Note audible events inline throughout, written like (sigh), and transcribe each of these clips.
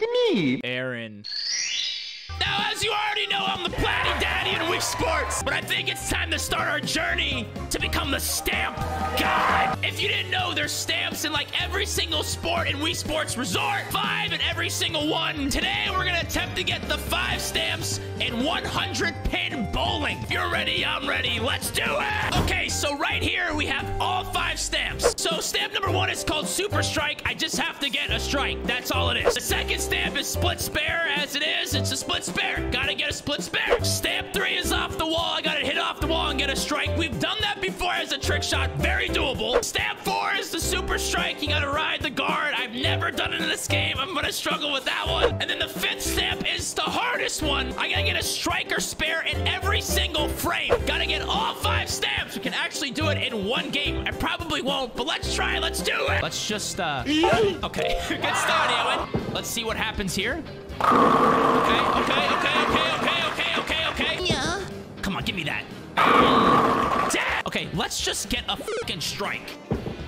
It's me. Aaron. As you already know, I'm the Platty Daddy in Wii Sports, but I think it's time to start our journey to become the Stamp God. If you didn't know, there's stamps in like every single sport in Wii Sports Resort, five in every single one. Today, we're gonna attempt to get the five stamps in 100 pin bowling. If you're ready, I'm ready. Let's do it. Okay, so right here, we have all five stamps. So stamp number one is called Super Strike. I just have to get a strike. That's all it is. The second stamp is Split Spare. As it is, it's a split spare. Gotta get a split spare. Stamp three is off the wall. I gotta hit off the wall and get a strike. We've done that before as a trick shot. Very doable. Stamp four is the super strike. You gotta ride the guard. I've never done it in this game. I'm gonna struggle with that one. And then the fifth stamp is the hardest one. I gotta get a strike or spare in every single frame. Gotta get all five stamps. We can actually do it in one game. I probably won't, but let's try. Let's do it. Let's just, uh... (laughs) Okay, (laughs) good start, Eowyn. Let's see what happens here. Okay, okay, okay, okay, okay, okay, okay, okay. Yeah. Come on, give me that. Damn. Okay, let's just get a fucking strike.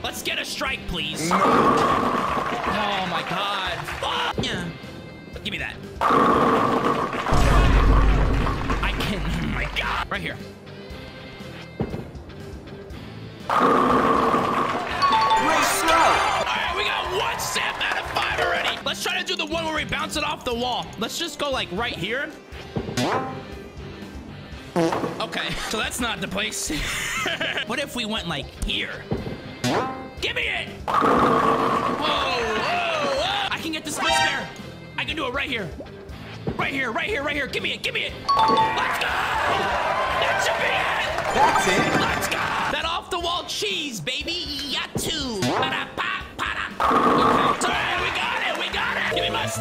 Let's get a strike, please. Oh my god. Fuck. Yeah. Give me that. I can. Oh my god. Right here. One where we bounce it off the wall. Let's just go like right here. Okay, so that's not the place. (laughs) what if we went like here? Give me it! Whoa, whoa, whoa! I can get the split spare. I can do it right here. Right here, right here, right here. Give me it, give me it. Let's go! That should be it! That's it! Let's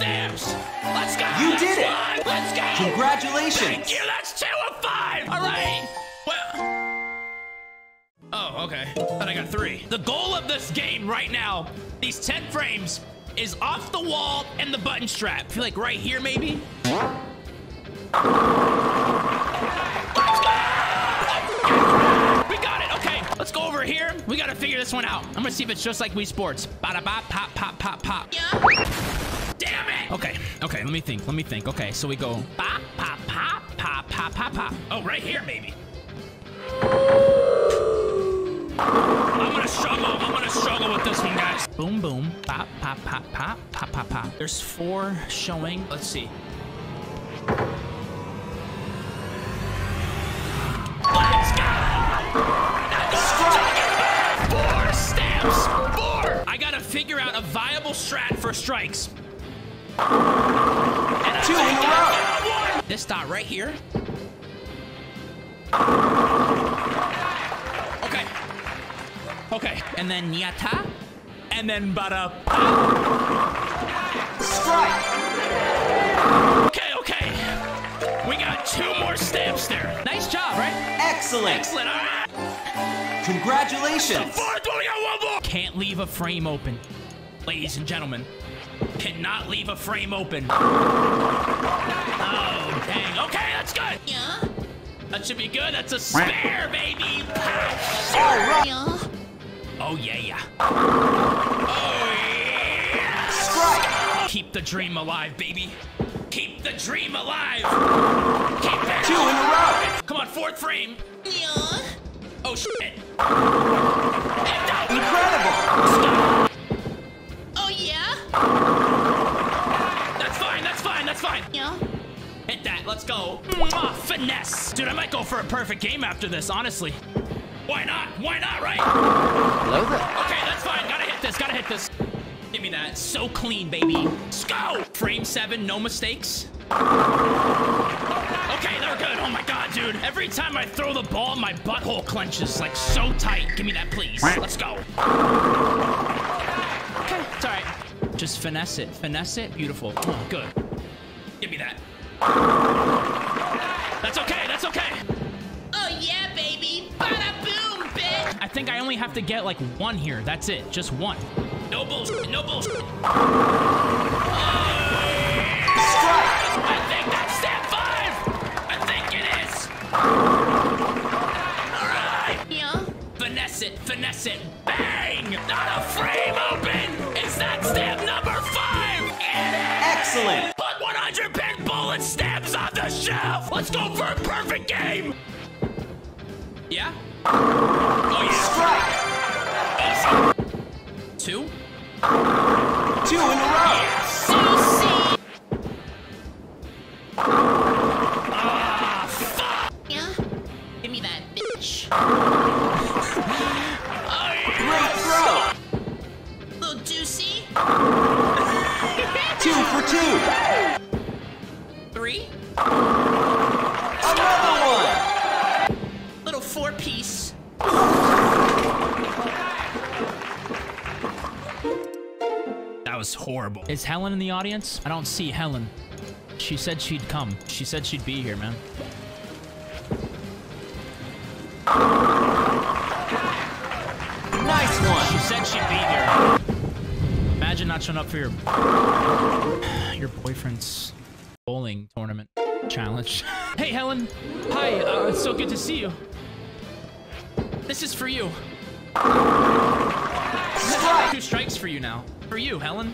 it. Give me my stamps. Let's go. You did it. one. Let's go. Thank Congratulations! you. That's two of five. All right. Well. Oh, okay. Thought I got three. The goal of this game right now, these 10 frames, is off the wall and the button strap. I feel like right here, maybe? We got it. Okay, let's go over here. We gotta figure this one out. I'm gonna see if it's just like Wii Sports. Bada bop, pop, pop, pop, pop. Yeah. Damn it. Okay, okay, let me think. Let me think. Okay, so we go pop, pop, pop, pop, pop, pop, pop. Oh, right here, maybe. I'm gonna struggle. I'm gonna struggle with this one, guys. Boom, boom. Pop, pop, pop, pop, pop, pop, pop. There's four showing. Let's see. Let's go! Four stamps! Four! I gotta figure out a viable strat for strikes. Two in a row. This dot right here. Okay. Okay. And then yata. And then bada. Strike! Okay, okay. We got two more stamps there. Nice job, right? Excellent! Excellent. All right. Congratulations! The Fourth one, we got one more. Can't leave a frame open. Ladies and gentlemen, cannot leave a frame open. Oh, dang. Okay, that's good. Yeah. That should be good. That's a spare, baby. Alright! Yeah. Oh, yeah, yeah. Oh, yeah. Strike! Keep the dream alive, baby. Keep the dream alive. Keep it Two in a row! Come on, fourth frame. Yeah. Oh, shit. And down. Incredible! Oh yeah. That's fine, that's fine, that's fine. Yeah. Hit that, let's go. Mwah, finesse. Dude, I might go for a perfect game after this, honestly. Why not? Why not, right? Hello there. Okay, that's fine. Gotta hit this, gotta hit this. Give me that. So clean, baby. Let's go! Frame seven, no mistakes. Okay, they're good. Oh my god, dude. Every time I throw the ball, my butthole clenches like so tight. Give me that, please. Let's go. Okay, it's all right. Just finesse it. Finesse it. Beautiful. Good. Give me that. That's okay. That's okay. Oh yeah, baby. Bada boom, bitch. I think I only have to get like one here. That's it. Just one. No bullshit. No bullshit. Strike! I think that's step five. I think it is. All right. Yeah. Finesse it. Finesse it. Bang! Not a frame open. Is that step number five? It is. Excellent. On. Let's go for a perfect game. Yeah? Oh, yeah. Strike. Two? Two in a row. Susie. Ah, fuck. Yeah? Give me that bitch. Was horrible. Is Helen in the audience? I don't see Helen. She said she'd come. She said she'd be here, man. Nice one! She said she'd be here. Imagine not showing up for your your boyfriend's bowling tournament challenge. (laughs) Hey, Helen. Hi. Uh, it's so good to see you. This is for you. Two strikes for you now. For you, Helen.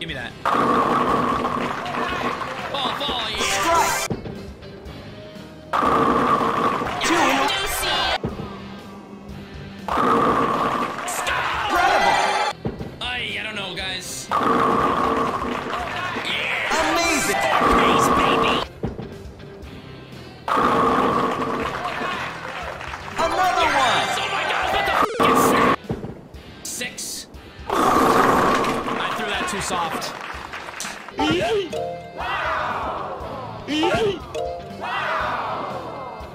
Give me that. Yeah.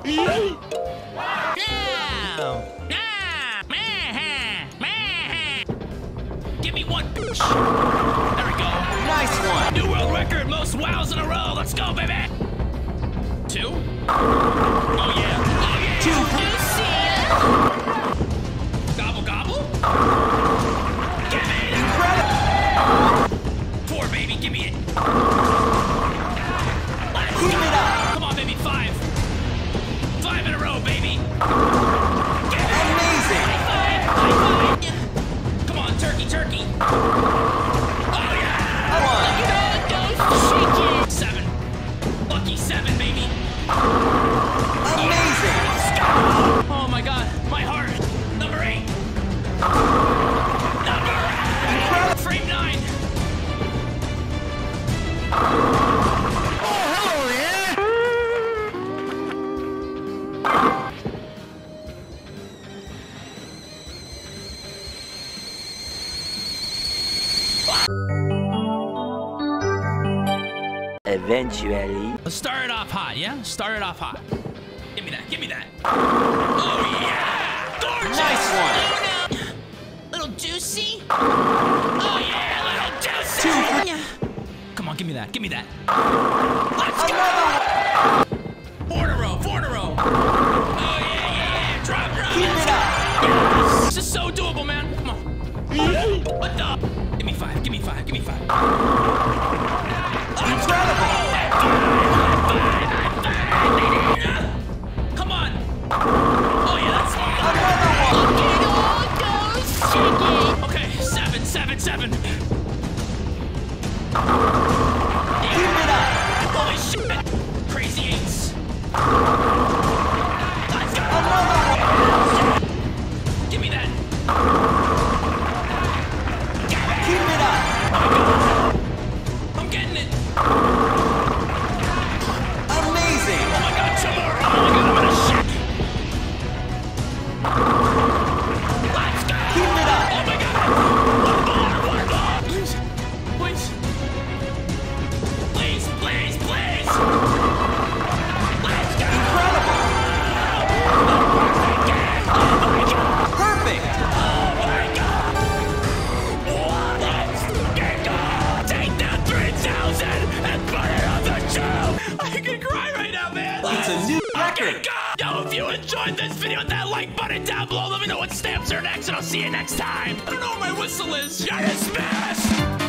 Give me one. There we go. Nice one. New world record, most wows in a row. Let's go, baby. Two. Oh yeah. Oh yeah. Two turkey. Oh yeah. One. Seven. Lucky seven, baby. Eventually. Let's start it off hot, yeah? Start it off hot. Give me that, give me that. Oh yeah! Gorgeous! Nice one. Little juicy. Oh yeah, little juicy! Two Come on, give me that, give me that. Let's another go! Four in a row, four in a row. Oh yeah, yeah, yeah. Drop, drop. Keep it up. This is so doable, man. Come on. What the? Give me five, give me five, give me five. Seven, stamps are next, and I'll see you next time. I don't know what my whistle is. Giant!